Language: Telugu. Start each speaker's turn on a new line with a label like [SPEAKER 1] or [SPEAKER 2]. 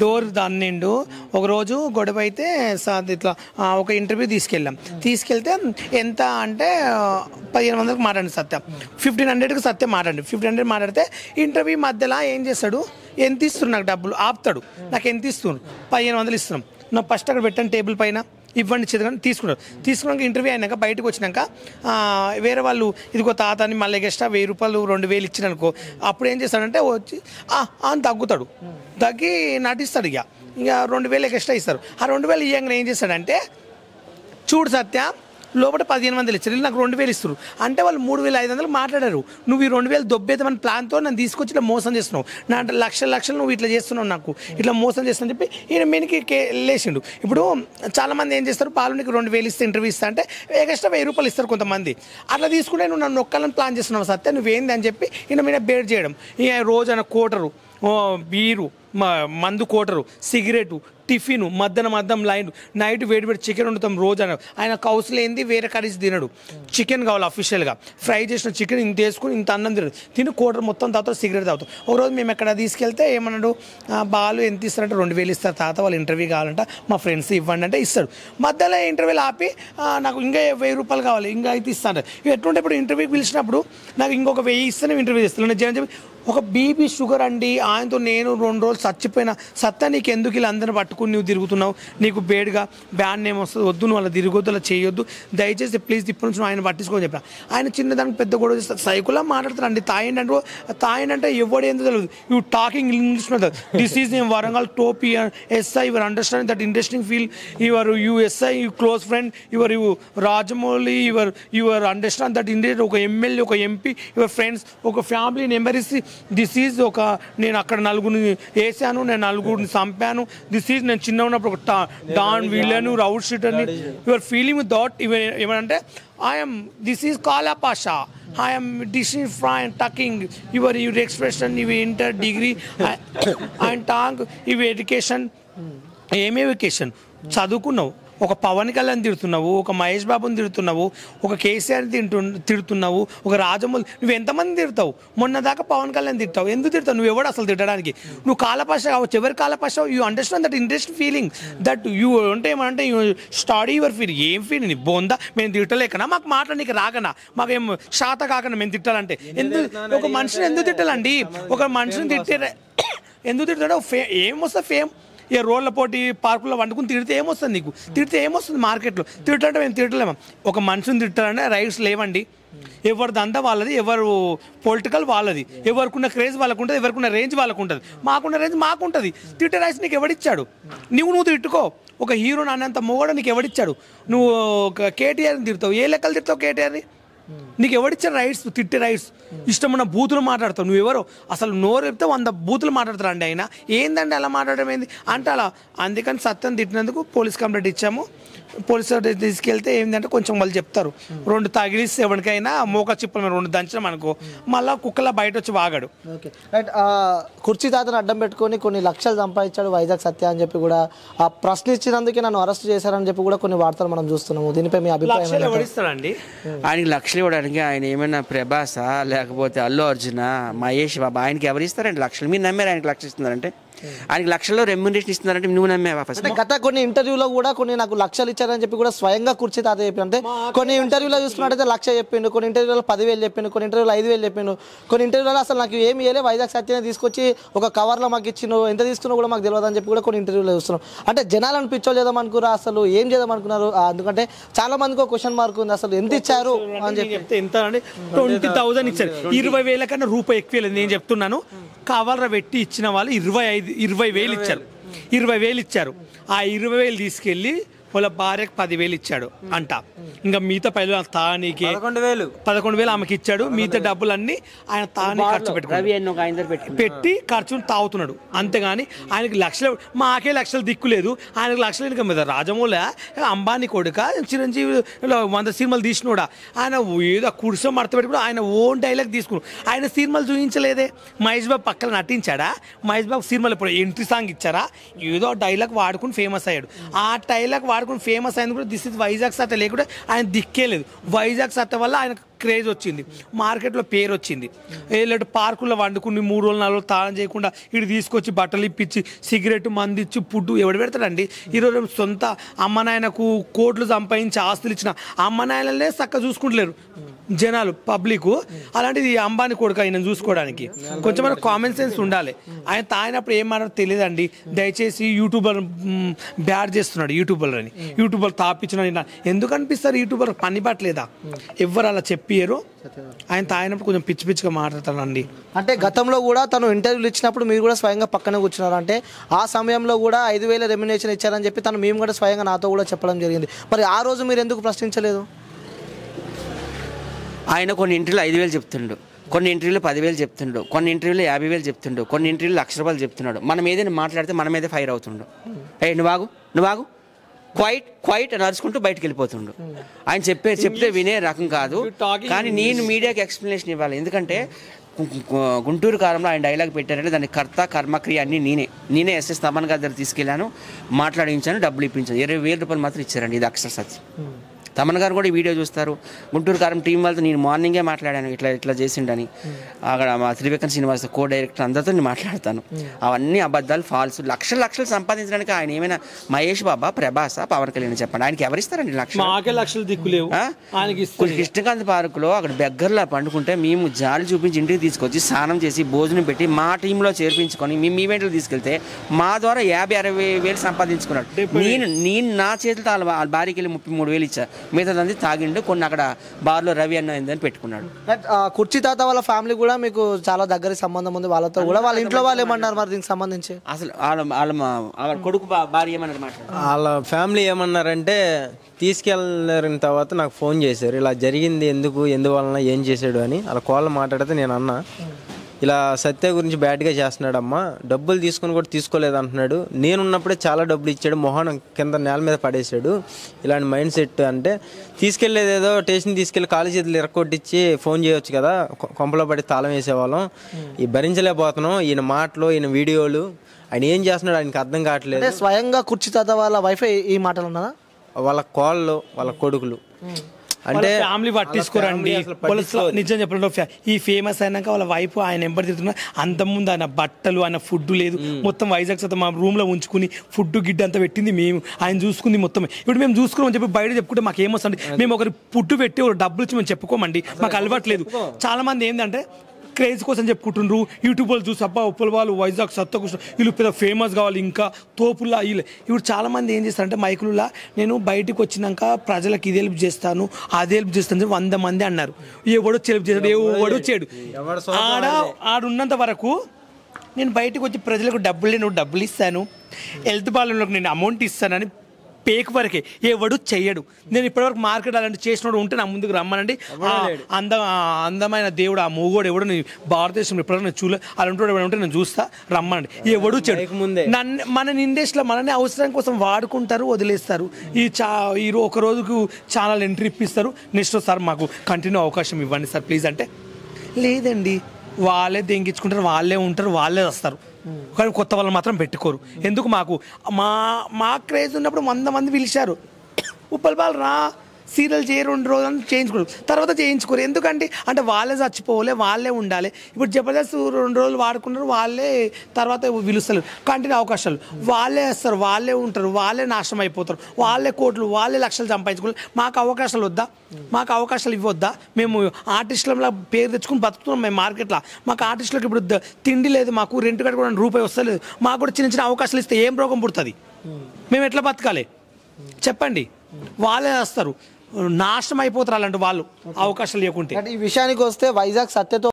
[SPEAKER 1] డోర్ దాన్నిండు. ఒక రోజు గొడవ అయితే ఇట్లా ఒక ఇంటర్వ్యూ తీసుకెళ్ళాం. తీసుకెళ్తే ఎంత అంటే పదిహేను వందలకు మాట్లాడండి సత్య. ఫిఫ్టీన్ హండ్రెడ్కి సత్య మాట్లాడండి ఫిఫ్టీన్ హండ్రెడ్ మాట్లాడితే ఇంటర్వ్యూ మధ్యలో ఏం చేస్తాడు? ఎంత ఇస్తున్నారు నాకు డబ్బులు? ఆపుతాడు. నాకు ఎంత ఇస్తున్నారు? పదిహేను వందలు ఇస్తున్నాం. నాకు ఫస్ట్ అక్కడ పెట్టండి టేబుల్ పైన. ఇవ్వండి చదవండి తీసుకున్నారు. తీసుకున్నాక ఇంటర్వ్యూ అయినాక బయటకు వచ్చినాక వేరే వాళ్ళు ఇదిగో తాత అని మళ్ళీ ఎక్స్ట్రా వెయ్యి రూపాయలు రెండు వేలు ఇచ్చిన అనుకో అప్పుడు ఏం చేస్తాడంటే వచ్చి అని తగ్గుతాడు. తగ్గి నటిస్తాడు ఇక. ఇక రెండు వేలు ఎక్స్ట్రా ఇస్తారు. ఆ రెండు వేలు ఇవ్వగానే ఏం చేస్తాడంటే చూడు సత్య లోపల పదిహేను వందలు ఇచ్చారు నాకు రెండు వేలు ఇస్తారు అంటే వాళ్ళు మూడు వేల ఐదు వందలు మాట్లాడారు. నువ్వు ఈ రెండు వేలు దొబ్బేద్దామని ప్లాన్తో నన్ను తీసుకొచ్చి ఇట్లా మోసం చేస్తున్నావు. నా అంటే లక్షల లక్షలు నువ్వు ఇట్లా చేస్తున్నావు నాకు. ఇట్లా మోసం చేస్తున్నా చెప్పి ఈయన మీనికి లేచిండు. ఇప్పుడు చాలామంది ఏం చేస్తారు? పాలు రెండు వేలు ఇస్తే ఇంటర్వ్యూ ఇస్తా అంటే ఎక్స్ట్రా వెయ్యి రూపాయలు ఇస్తారు కొంతమంది. అట్లా తీసుకుంటే నువ్వు నన్ను ఒక్కళ్ళని ప్లాన్ చేస్తున్నావు సత్య. నువ్వేంది అని చెప్పి ఈయన మీద బేడ్ చేయడం. ఈయన రోజు ఆయన కోటరు బీరు మందు కోటరు సిగరెట్ టిఫిన్ మధ్యాహ్నం మధ్యం లైన్ నైట్ వేడి వేడి చికెన్ వండుతాం రోజు అన్న ఆయన కౌసులు ఏంది? వేరే కర్రీస్ తినడు. చికెన్ కావాలి అఫీషియల్గా ఫ్రై చేసిన చికెన్ ఇంత వేసుకుని ఇంత అన్నం తినడు. తిని కోటర్ మొత్తం తాగుతాడు సిగరెట్ తాగుతాం ఒక రోజు మేము ఎక్కడ తీసుకెళ్తే ఏమన్నాడు? బాలు ఎంత ఇస్తారంటే రెండు వేలు ఇస్తారు. తాత వాళ్ళు ఇంటర్వ్యూ కావాలంట మా ఫ్రెండ్స్ ఇవ్వండి అంటే ఇస్తాడు. మధ్యలో ఇంటర్వ్యూలు ఆపి నాకు ఇంకా వెయ్యి రూపాయలు కావాలి ఇంకా అయితే ఇస్తాను ఎట్లుంటే ఇప్పుడు ఇంటర్వ్యూకి పిలిచినప్పుడు నాకు ఇంకొక వెయ్యి ఇస్తేనే ఇంటర్వ్యూ చేస్తాను. నేను చెప్పి ఒక బీపీ షుగర్ అండి ఆయనతో నేను రెండు రోజులు చచ్చిపోయిన సత్తా నీకు ఎందుకు ఇలా అందరిని పట్టుకుని నువ్వు తిరుగుతున్నావు? నీకు బేడ్గా బ్యాన్ నేమ్ వస్తుంది వద్దు నువ్వు అలా తిరగొద్దు అలా చేయొద్దు. దయచేసి ప్లీజ్ ఇప్పటి నుంచి ఆయన పట్టించుకొని చెప్పిన ఆయన చిన్నదానికి పెద్ద గొడవ చేస్తారు సైకులా మాట్లాడతారండి. తాయండి అంటే తాయండి అంటే ఎవడు ఏందో తెలియదు you talking English this is నేను వరంగల్ టోపీ SI your understanding that interesting feel your you SI you close friend your you Rajamouli your your understand that Indian ఒక ఎమ్మెల్యే ఒక ఎంపీ యువర్ ఫ్రెండ్స్ ఒక family number is this is ఒక నేను అక్కడ నలుగురిని వేసాను నేను నలుగురిని చంపాను. దిస్ ఈజ్ నేను చిన్న ఉన్నప్పుడు ఒక డాన్ విలన్ రౌడ్ షీటర్ని యువర్ ఫీలింగ్ థాట్ ఏమంటే I'm this is Kala Pasha I'm this is frank talking your your expression your inter degree and talk your education ఏమే ఎడ్యుకేషన్ చదువుకున్నావు. ఒక పవన్ కళ్యాణ్ తిడుతున్నావు ఒక మహేష్ బాబుని తిడుతున్నావు ఒక కేసీఆర్ తింటు తిడుతున్నావు ఒక రాజమౌళి నువ్వు ఎంతమంది తిడతావు? మొన్న దాకా పవన్ కళ్యాణ్ తిడతావు ఎందుకు తిడతావు? నువ్వు ఎవడు అసలు తిట్టడానికి? నువ్వు కాలపాష కావచ్చు ఎవరి Kala Pasha? You understand that interest feeling that you అంటే ఏమంటే యూ స్టడీ యువర్ ఫీలింగ్ ఏం ఫీలింగ్ బోందా మేము తిట్టలేకనా? మాకు మాట్లాడడానికి రాకనా? మాకేం శాత కాకనా? మేము తిట్టాలంటే. ఎందుకు ఒక మనిషిని ఎందుకు తిట్టాలండి? ఒక మనిషిని తిట్టే ఎందుకు తిడతాడో ఫే ఏం వస్తుంది? ఫేమ్ ఇక రోడ్ల పోటీ పార్కులో వండుకుని తిడితే ఏమొస్తుంది నీకు? తిడితే ఏమొస్తుంది మార్కెట్లో? తిట్టంటే మేము తిట్టలేము. ఒక మనిషిని తిట్టాలంటే రైట్స్ లేవండి. ఎవరిది అంతా వాళ్ళది ఎవరు పొలిటికల్ వాళ్ళది ఎవరికున్న క్రేజ్ వాళ్ళకు ఉంటుంది ఎవరికున్న రేంజ్ వాళ్ళకు ఉంటుంది మాకున్న రేంజ్ మాకు ఉంటుంది తిట్టే రైట్స్ నీకు ఎవడిచ్చాడు? నువ్వు నువ్వు తిట్టుకో. ఒక హీరో నాన్నంత మొగడ నీకు ఎవడిచ్చాడు? నువ్వు ఒక కేటీఆర్ని తిడతావు. ఏ లెక్కలు తిడతావు కేటీఆర్ని? నీకు ఎవడిచ్చారు రైట్స్ తిట్టే రైట్స్ ఇష్టమున్న బూతులు మాట్లాడతావు. నువ్వెవరో? అసలు నోరు చెప్తే వంద బూతులు మాట్లాడతారు అండి ఆయన. ఏందండి అలా మాట్లాడడం ఏంది? అంటే అలా అందుకని సత్యం తిట్టినందుకు పోలీస్ కంప్లైంట్ ఇచ్చాము. పోలీస్ తీసుకెళ్తే ఏంటంటే కొంచెం వాళ్ళు చెప్తారు. రెండు తగిలిస్తే ఎవరికైనా మోక చిప్పల మీద రెండు దంచడం అనుకో మళ్ళీ కుక్కలా బయట వచ్చి వాగాడు.
[SPEAKER 2] ఓకే. రైట్ ఆ, కుర్చీ తాతను అడ్డం పెట్టుకొని కొన్ని లక్షలు సంపాదించాడు వైజాగ్ సత్య అని చెప్పి కూడా ఆ ప్రశ్నించినందుకే నన్ను అరెస్ట్ చేశారని చెప్పి కూడా కొన్ని వార్తలు మనం చూస్తున్నాము. దీనిపై మీ అభిప్రాయం
[SPEAKER 1] లక్షలు ఎవడిస్తాడండి
[SPEAKER 3] ఆయనకి లక్షలు ఇవ్వడానికి ఆయన ఏమైనా ప్రభాసా లేకపోతే అల్లు అర్జున మహేష్ బాబా ఆయనకి ఎవరు ఇస్తారండి లక్షలు? మీరు నమ్మారు ఆయనకి లక్షలు ఇస్తున్నారంటే? ఆయనకి లక్షల్లో రెమ్యునరేషన్ ఇస్తున్నారంటే నువ్వు నమ్మావా ఫస్ట్
[SPEAKER 2] అంటే గత కొన్ని ఇంటర్వ్యూలో కూడా కొన్ని నాకు లక్షలు ఇచ్చారని చెప్పి కూడా స్వయంగా కుర్చీ తాత చెప్పి అంటే కొన్ని ఇంటర్వ్యూలో చూసుకున్నట్టయితే లక్ష చెప్పిండు కొన్ని ఇంటర్వ్యూలో పదివేలు చెప్పిండు కొన్ని ఇంటర్వ్యూలో ఐదు వేలు చెప్పిండు. కొన్ని ఇంటర్వ్యూలో అసలు నాకు ఏమి ఇవ్వలే వైజాగ్ సత్యనే తీసుకొచ్చి ఒక కవర్లో మాకు ఇచ్చిండు. ఎంత తీసుకున్నా కూడా మాకు తెలియదు అని చెప్పి కూడా కొన్ని ఇంటర్వ్యూలో చూస్తున్నాం. అంటే జనాలను పిచ్చోలు చేద్దాం అనుకున్నారు అసలు? ఏం చేద్దాం అనుకున్నారు? ఆ, ఎందుకంటే చాలా మందికి ఒక క్వశ్చన్ మార్క్ ఉంది. అసలు ఎంత ఇచ్చారు అని చెప్పి.
[SPEAKER 1] చెప్తే ఎంత అండి? ట్వంటీ థౌసండ్ ఇచ్చారు. ఇరవై వేల కన్నా రూపాయి ఎక్కువ లేదు నేను చెప్తున్నాను. కవర్ర పెట్టి ఇచ్చిన వాళ్ళు ఇరవై ఐదు ఇరవై వేలు ఇచ్చారు. ఇరవై వేలు ఇచ్చారు. ఆ ఇరవై వేలు తీసుకెళ్ళి వాళ్ళ భార్యకు పదివేలు ఇచ్చాడు అంట. ఇంకా మిగతా పైలు తానికి
[SPEAKER 4] పదకొండు వేలు.
[SPEAKER 1] పదకొండు వేలు ఆమెకి ఇచ్చాడు. మిగతా డబ్బులన్నీ ఆయన తానే ఖర్చు పెట్టుకున్నాడు. పెట్టి ఖర్చును తాగుతున్నాడు. అంతేగాని ఆయనకి లక్షలు మాకే లక్షలు దిక్కు లేదు. ఆయనకి లక్షలు ఇన్కమ్ మీద రాజమౌళి అంబానీ కొడుక చిరంజీవి వంద సినిమాలు తీసినోడా? ఆయన ఏదో కుర్చో మడత పెట్టుకుని ఆయన ఓన్ డైలాగ్ తీసుకున్నాడు. ఆయన సినిమాలు చూపించలేదే. మహేష్ బాబు పక్కన నటించాడా? మహేష్ బాబు సినిమాలు ఇప్పుడు ఎంట్రీ సాంగ్ ఇచ్చారా? ఏదో డైలాగ్ వాడుకుని ఫేమస్ అయ్యాడు. ఆ డైలాగ్ వాడుకుని వాడుకుని ఫేమస్ అయింది కూడా దిస్ ఇస్ వైజాగ్ సత్య లేకుంటే ఆయన దిక్కే లేదు వైజాగ్ సత్య వల్ల ఆయన క్రేజ్ వచ్చింది. మార్కెట్లో పేరు వచ్చింది. లేదంటే పార్కుల్లో వండుకుని మూడు రోజులు నాలుగు రోజులు తాళం చేయకుండా ఇటు తీసుకొచ్చి బట్టలు ఇప్పించి సిగరెట్ మంది ఇచ్చి ఫుడ్ ఎవడు పెడతాడండి? ఈరోజు సొంత అమ్మనాయనకు కోట్లు సంపాదించి ఆస్తులు ఇచ్చిన అమ్మ నాయనలే చక్కగా చూసుకుంటలేరు. జనాలు పబ్లిక్ అలాంటిది అంబానీ కొడుకు ఆయన చూసుకోవడానికి. కొంచెం మనకు కామన్ సెన్స్ ఉండాలి. ఆయన తాగినప్పుడు ఏం మాట్లాడో తెలియదండి. దయచేసి యూట్యూబర్ బ్యాడ్ చేస్తున్నాడు యూట్యూబర్ అని యూట్యూబర్ తాపించిన ఎందుకు అనిపిస్తారు యూట్యూబర్? పని పట్టలేదా? ఎవరు అలా చెప్పారు ఆయన తాగినప్పుడు కొంచెం పిచ్చి పిచ్చిగా మాట్లాడతానండి.
[SPEAKER 2] అంటే గతంలో కూడా తను ఇంటర్వ్యూలు ఇచ్చినప్పుడు మీరు కూడా స్వయంగా పక్కనే కూర్చున్నారు. అంటే ఆ సమయంలో కూడా ఐదు వేల రెమ్యునేషన్ ఇచ్చారని చెప్పి తను మేము కూడా స్వయంగా నాతో కూడా చెప్పడం జరిగింది. మరి ఆ రోజు మీరు ఎందుకు ప్రశ్నించలేదు?
[SPEAKER 3] ఆయన కొన్ని ఇంటర్వ్యూలు ఐదు వేలు చెప్తుండు. కొన్ని ఇంటర్వ్యూలు పదివేలు చెప్తుండు. కొన్ని ఇంటర్వ్యూలు యాభై వేలు చెప్తుండు. కొన్ని ఇంటర్వ్యూలు లక్ష రూపాయలు చెప్తున్నాడు. మనం ఏదైనా మాట్లాడితే మన మీదే ఫైర్ అవుతుండు. ఏ నువ్వాగు నువ్వాగు క్వైట్ క్వైట్ అని అరుచుకుంటూ బయటకు వెళ్ళిపోతుండు. ఆయన చెప్పే చెప్తే వినే రకం కాదు. కానీ నేను మీడియాకి ఎక్స్ప్లెనేషన్ ఇవ్వాలి. ఎందుకంటే గుంటూరు కాలంలో ఆయన డైలాగ్ పెట్టారంటే దాని కర్త కర్మక్రియ అన్ని నేనే. నేనే ఎస్ఎస్ తమన్ గారి దగ్గర తీసుకెళ్ళాను మాట్లాడించాను డబ్బులు ఇప్పించాను. ఇరవై వేల రూపాయలు మాత్రం ఇచ్చారండి. ఇది అక్షర సత్యం. తమన్ గారు కూడా ఈ వీడియో చూస్తారు. గుంటూరు కారం టీం వాళ్ళతో నేను మార్నింగే మాట్లాడాను ఇట్లా ఇట్లా చేసిండని. అక్కడ మా త్రివిక్రమ్ శ్రీనివాస్ కో డైరెక్టర్ అందరితో నేను మాట్లాడతాను. అవన్నీ అబద్ధాలు ఫాల్స్ లక్షలు లక్షలు సంపాదించడానికి ఆయన ఏమైనా మహేష్ బాబా ప్రభాస పవన్ కళ్యాణ్ చెప్పండి. ఆయనకి ఎవరిస్తారండి లక్షలు?
[SPEAKER 1] లక్షలు దిక్కులేవు
[SPEAKER 3] కృష్ణకాంత్ పార్కులో అక్కడ బెగ్గర్లా పండుకుంటే మేము జాలి చూపించి ఇంటికి తీసుకొచ్చి స్నానం చేసి భోజనం పెట్టి మా టీంలో చేర్పించుకొని మేము ఈవెంట్లు తీసుకెళ్తే మా ద్వారా యాభై అరవై వేలు సంపాదించుకున్నాడు. నేను నేను నా చేతులతో వాళ్ళ భార్యకి వెళ్ళి ముప్పై మూడు వేలు ఇచ్చా. మిగతాదంతా తాగిండు. కొన్ని అక్కడ బార్లో రవి అన్న అయిందని పెట్టుకున్నాడు.
[SPEAKER 2] కుర్చీ తాత వాళ్ళ ఫ్యామిలీ కూడా మీకు చాలా దగ్గర సంబంధం ఉంది వాళ్ళతో కూడా. వాళ్ళ ఇంట్లో వాళ్ళు ఏమన్నారు మరి దీనికి సంబంధించి?
[SPEAKER 3] అసలు వాళ్ళ వాళ్ళ కొడుకు భార్య ఏమన్నారు
[SPEAKER 4] వాళ్ళ ఫ్యామిలీ ఏమన్నారంటే తీసుకెళ్ళిన తర్వాత నాకు ఫోన్ చేశారు. ఇలా జరిగింది ఎందుకు? ఎందువలన ఏం చేశాడు? అని. వాళ్ళ కోళ్ళ మాట్లాడితే నేను అన్నా. ఇలా సత్య గురించి బ్యాడ్గా చేస్తున్నాడమ్మా. డబ్బులు తీసుకుని కూడా తీసుకోలేదు అంటున్నాడు. నేనున్నప్పుడే చాలా డబ్బులు ఇచ్చాడు. మొహం కింద నేల మీద పడేశాడు. ఇలాంటి మైండ్ సెట్ అంటే తీసుకెళ్ళేది ఏదో స్టేషన్ తీసుకెళ్ళి కాలు చేతులు ఇరక్కొట్టించి ఫోన్ చేయొచ్చు కదా. కొంపలో పడి తాళం వేసేవాళ్ళం. ఈ భరించలేకపోతున్నాం. ఈయన మాటలు ఈయన వీడియోలు. ఆయన ఏం చేస్తున్నాడు ఆయనకి అర్థం కావట్లేదు.
[SPEAKER 2] స్వయంగా కుర్చీ తాత వాళ్ళ వైఫై ఈ మాటలు ఉన్నదా
[SPEAKER 4] వాళ్ళ కోళ్ళు వాళ్ళ కొడుకులు. అంటే
[SPEAKER 1] ఫ్యామిలీ పట్టించుకోరండి. నిజం చెప్పండి ఈ ఫేమస్ అయినాక వాళ్ళ వైఫ్ ఆయన ఎంబడి తిరుగుతున్నా అంత ముందు ఆయన బట్టలు ఆయన ఫుడ్ లేదు. మొత్తం వైజాగ్ సత్తా మా రూమ్లో ఉంచుకుని ఫుడ్ గిడ్డ అంతా పెట్టింది మేము. ఆయన చూసుకుంది మొత్తం. ఇప్పుడు మేము చూసుకున్నాం చెప్పి బయట చెప్పుకుంటే మాకు ఏమొస్తుంది మేము ఒకరి ఫుడ్ పెట్టి ఒక డబ్బులు ఇచ్చి మేము చెప్పుకోమండి. మాకు అలవాట్లేదు చాలా మంది ఏంటంటే క్రేజ్ కోసం చెప్పుకుంటుండ్రు. యూట్యూబ్ వాళ్ళు చూసి అబ్బా ఉప్పల వాళ్ళు వైజాగ్ సత్త కూర్చో వీళ్ళు పెద్ద ఫేమస్ కావాలి ఇంకా తోపుల్లా వీళ్ళు. ఇప్పుడు చాలా మంది ఏం చేస్తారంటే మైకులులా నేను బయటికి వచ్చినాక ప్రజలకు ఇది హెల్ప్ చేస్తాను అది హెల్ప్ చేస్తాను వంద మంది అన్నారు. ఎవడో హెల్ప్ చేస్తాడు ఎవడో చేయడు ఆడ ఆడున్నంత వరకు నేను బయటకు వచ్చి ప్రజలకు డబ్బులు నేను డబ్బులు ఇస్తాను. హెల్త్ బాగాలకు నేను అమౌంట్ ఇస్తానని పేక్ వరకే. ఎవడు చెయ్యడు. నేను ఇప్పటివరకు మార్కెట్ అలాంటి చేసినోడు ఉంటే నా ముందుకు రమ్మనండి. అంద అందమైన దేవుడు ఆ మూగోడు ఎవడు నేను భారతదేశంలో ఎప్పుడైనా నేను చూలే అలాంటి ఉంటే నేను చూస్తా రమ్మనండి. ఎవడు చెడు
[SPEAKER 4] ముందే.
[SPEAKER 1] నన్ను మన ఇండస్ట్రీలో మనని అవసరం కోసం వాడుకుంటారు వదిలేస్తారు. ఈ చా ఈ ఒక రోజుకు ఛానల్ ఎంట్రీ ఇప్పిస్తారు. నెక్స్ట్ సార్ మాకు కంటిన్యూ అవకాశం ఇవ్వండి సార్ ప్లీజ్. అంటే లేదండి. వాళ్ళే దెంగించుకుంటారు వాళ్ళే ఉంటారు వాళ్ళే వస్తారు. కానీ కొత్త వాళ్ళు మాత్రం పెట్టుకోరు. ఎందుకు మాకు? మా మా క్రేజ్ ఉన్నప్పుడు వంద మంది పిలిచారు. ఉప్పల్ బాల్ రా. సీరియల్ చేయ రెండు రోజులు చేయించుకోరు. తర్వాత చేయించుకోరు. ఎందుకంటే అంటే వాళ్ళే చచ్చిపోలే వాళ్ళే ఉండాలి. ఇప్పుడు జబర్దస్త్ రెండు రోజులు వాడుకున్నారు వాళ్ళే తర్వాత పిలుస్తారు కంటిన్యూ అవకాశాలు. వాళ్ళే వస్తారు వాళ్ళే ఉంటారు వాళ్ళే నాశనం అయిపోతారు. వాళ్ళే కోట్లు వాళ్ళే లక్షలు సంపాదించుకోవాలి. మాకు అవకాశాలు వద్దా? మాకు అవకాశాలు ఇవ్వద్దా? మేము ఆర్టిస్టుల పేరు తెచ్చుకుని బతుకుతున్నాం మేము మార్కెట్లో. మాకు ఆర్టిస్టులకు ఇప్పుడు తిండి లేదు మాకు రెంట్ కట్టుకోవడానికి రూపాయి వస్తలేదు. మాకు కూడా చిన్న చిన్న అవకాశాలు ఇస్తే ఏం రోగం పుడుతుంది? మేము ఎట్లా బతకాలి? చెప్పండి. వాళ్ళే వస్తారు. నాశనం అయిపోతారు అలాంటి వాళ్ళు అవకాశాలు లేకుంటే.
[SPEAKER 2] ఈ విషయానికి వస్తే వైజాగ్ సత్యతో